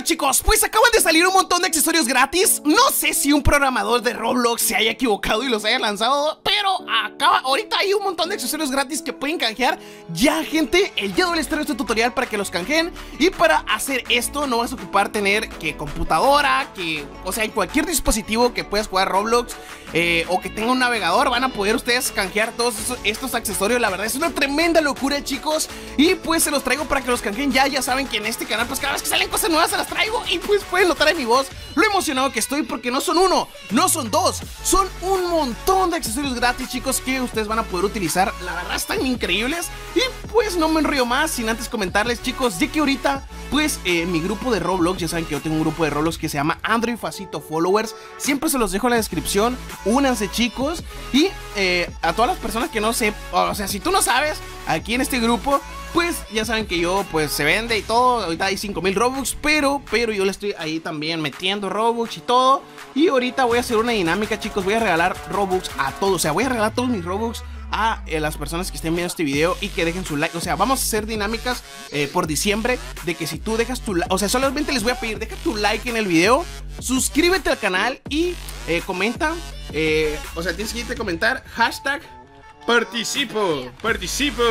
Bueno chicos, pues acaban de salir un montón de accesorios gratis. No sé si un programador de Roblox se haya equivocado y los haya lanzado Pero acaba, ahorita hay un montón de accesorios gratis que pueden canjear. Ya gente, el día de hoy les traigo este tutorial para que los canjeen. Y para hacer esto no vas a ocupar tener que computadora Que, o sea, en cualquier dispositivo que puedas jugar Roblox eh, O que tenga un navegador van a poder ustedes canjear todos estos accesorios. La verdad es una tremenda locura chicos. Y pues se los traigo para que los canjeen. Ya Ya saben que en este canal pues cada vez que salen cosas nuevas se las traigo. Y pues pueden notar en mi voz lo emocionado que estoy porque no son uno, no son dos, son un montón de accesorios gratis chicos que ustedes van a poder utilizar. La verdad están increíbles. Y pues no me enrío más sin antes comentarles chicos de que ahorita pues eh, mi grupo de Roblox, ya saben que yo tengo un grupo de Roblox que se llama Android Facito Followers, siempre se los dejo en la descripción, únanse chicos. Y eh, a todas las personas que no sé, o sea si tú no sabes, aquí en este grupo pues ya saben que yo pues se vende y todo, ahorita hay 5000 Robux, pero pero yo le estoy ahí también metiendo Robux y todo. Y ahorita voy a hacer una dinámica, chicos, voy a regalar Robux a todos, o sea, voy a regalar todos mis Robux a eh, las personas que estén viendo este video y que dejen su like. O sea, vamos a hacer dinámicas eh, por diciembre de que si tú dejas tu like, o sea, solamente les voy a pedir, deja tu like en el video, suscríbete al canal y eh, comenta. o sea, tienes que irte a comentar hashtag Participo, participo.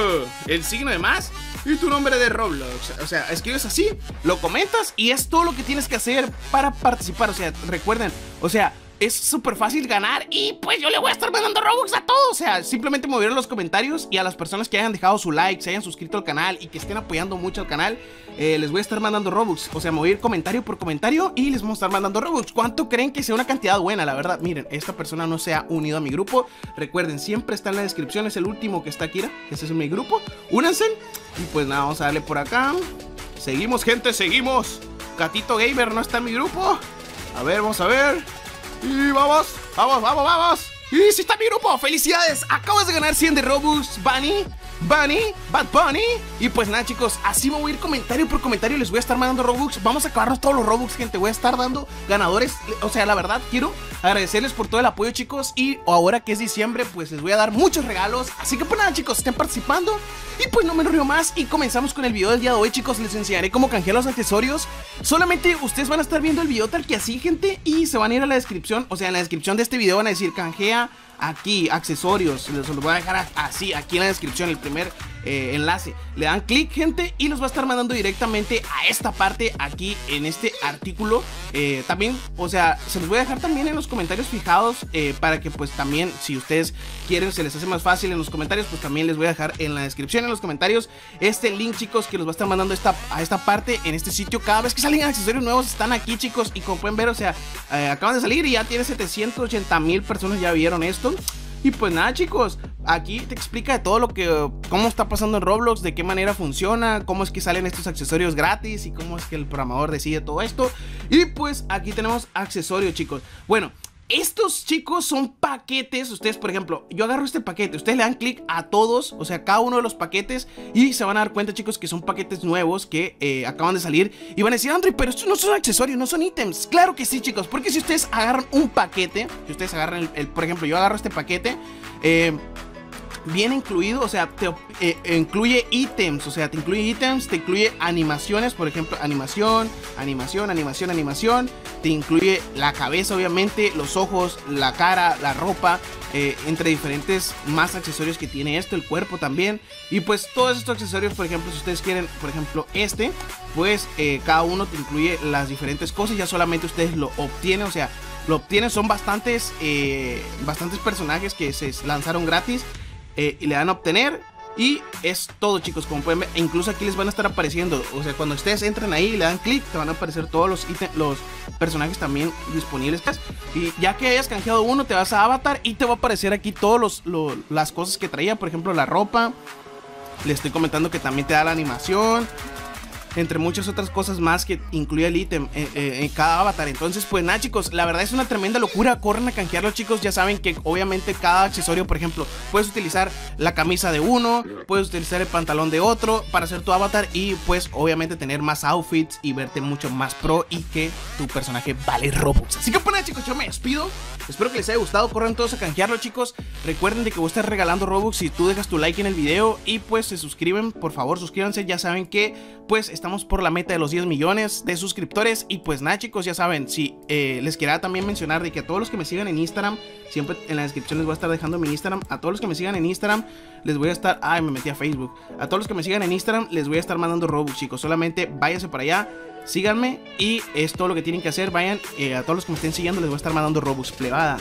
El signo de más y tu nombre de Roblox. O sea, escribes así, lo comentas y es todo lo que tienes que hacer para participar. O sea, recuerden, o sea, es súper fácil ganar y pues yo le voy a estar mandando Robux a todos. O sea, simplemente mover los comentarios y a las personas que hayan dejado su like, se hayan suscrito al canal y que estén apoyando mucho al canal, eh, les voy a estar mandando Robux. O sea, mover comentario por comentario y les vamos a estar mandando Robux. ¿Cuánto creen que sea una cantidad buena? La verdad, miren, esta persona no se ha unido a mi grupo. Recuerden, siempre está en la descripción, es el último que está aquí. Este es mi grupo. Únanse y pues nada, vamos a darle por acá. Seguimos, gente, seguimos. Gatito Gamer no está en mi grupo. A ver, vamos a ver. Y vamos, vamos, vamos, vamos. Y si está mi grupo, felicidades. Acabas de ganar 100 de Robux, Bunny. Bunny, Bad Bunny. Y pues nada, chicos, así me voy a ir comentario por comentario. Les voy a estar mandando Robux. Vamos a acabarnos todos los Robux, gente. Voy a estar dando ganadores. O sea, la verdad, quiero agradecerles por todo el apoyo, chicos. Y ahora que es diciembre, pues les voy a dar muchos regalos. Así que pues nada, chicos, estén participando. Y pues no me enrollo más. Y comenzamos con el video del día de hoy, chicos. Les enseñaré cómo canjear los accesorios. Solamente ustedes van a estar viendo el video tal que así, gente. Y se van a ir a la descripción. O sea, en la descripción de este video van a decir canjea aquí, accesorios, les los voy a dejar así, aquí en la descripción, el primer eh, enlace. Le dan clic, gente, y los va a estar mandando directamente a esta parte aquí en este artículo. Eh, también, o sea, se los voy a dejar también en los comentarios fijados eh, para que pues también, si ustedes quieren, se les hace más fácil en los comentarios, pues también les voy a dejar en la descripción, en los comentarios, este link, chicos, que los va a estar mandando esta, a esta parte, en este sitio. Cada vez que salen accesorios nuevos, están aquí, chicos, y como pueden ver, o sea, acaban de salir y ya tiene 780 mil personas ya vieron esto. Y pues nada chicos, aquí te explica de todo lo que, cómo está pasando en Roblox, de qué manera funciona, cómo es que salen estos accesorios gratis y cómo es que el programador decide todo esto. Y pues aquí tenemos accesorios chicos. Bueno, estos chicos son paquetes. Ustedes, por ejemplo, yo agarro este paquete. Ustedes le dan clic a todos, o sea, cada uno de los paquetes. Y se van a dar cuenta, chicos, que son paquetes nuevos que eh, acaban de salir. Y van a decir, Android, pero estos no son accesorios, no son ítems. Claro que sí, chicos. Porque si ustedes agarran un paquete, si ustedes agarran el, por ejemplo, yo agarro este paquete. Eh, viene incluido, o sea, te eh, incluye ítems, o sea, te incluye ítems, te incluye animaciones, por ejemplo, animación, animación, animación, animación, te incluye la cabeza, obviamente, los ojos, la cara, la ropa, eh, entre diferentes más accesorios que tiene esto, el cuerpo también, y pues todos estos accesorios, por ejemplo, si ustedes quieren, por ejemplo, este, pues eh, cada uno te incluye las diferentes cosas, ya solamente ustedes lo obtienen, o sea, lo obtienen, son bastantes, bastantes personajes que se lanzaron gratis eh, y le dan a obtener. Y es todo chicos, como pueden ver, e incluso aquí les van a estar apareciendo, o sea, cuando ustedes entren ahí y le dan clic, te van a aparecer todos los, los personajes también disponibles. Y ya que hayas canjeado uno, te vas a avatar y te va a aparecer aquí todas las cosas que traía, por ejemplo, la ropa. Le estoy comentando que también te da la animación, entre muchas otras cosas más que incluye el ítem eh, eh, en, cada avatar. Entonces, pues nada, chicos, la verdad es una tremenda locura. Corren a canjearlo, chicos. Ya saben que obviamente cada accesorio, por ejemplo, puedes utilizar la camisa de uno, puedes utilizar el pantalón de otro para hacer tu avatar y pues obviamente tener más outfits y verte mucho más pro y que tu personaje vale Robux. Así que pues nada, chicos, yo me despido. Espero que les haya gustado. Corran todos a canjearlo, chicos. Recuerden de que voy a estar regalando Robux si tú dejas tu like en el video y pues se suscriben. Por favor, suscríbanse. Ya saben que pues estamos por la meta de los 10 millones de suscriptores. Y pues nada, chicos, ya saben, si eh, les quería también mencionar de que a todos los que me sigan en Instagram, siempre en la descripción les voy a estar dejando mi Instagram. A todos los que me sigan en Instagram, les voy a estar. Ay, me metí a Facebook. A todos los que me sigan en Instagram, les voy a estar mandando Robux, chicos. Solamente váyanse para allá síganme y es todo lo que tienen que hacer. Vayan, eh, a todos los que me estén siguiendo les voy a estar mandando Robux plebada.